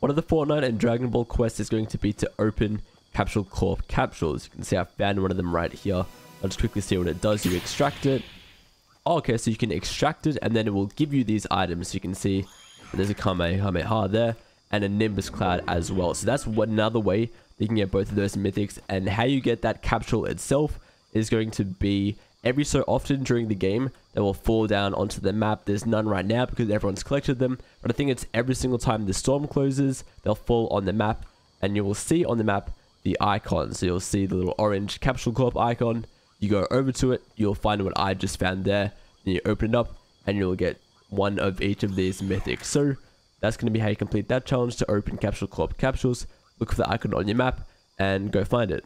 one of the Fortnite and Dragon Ball quests is going to be to open Capsule Corp capsules. You can see I found one of them right here. I'll just quickly see what it does. You extract it. Oh, okay, so you can extract it and then it will give you these items. You can see there's a Kamehameha there and a Nimbus Cloud as well. So that's another way you can get both of those mythics. And how you get that capsule itself is going to be every so often during the game they will fall down onto the map. There's none right now because everyone's collected them. But i think it's every single time the storm closes they'll fall on the map and you will see on the map the icon. So you'll see the little orange capsule corp icon. You go over to it you'll find what i just found there. You open it up and you'll get one of each of these mythics. So that's going to be how you complete that challenge to open capsule corp capsules. Look for the icon on your map and go find it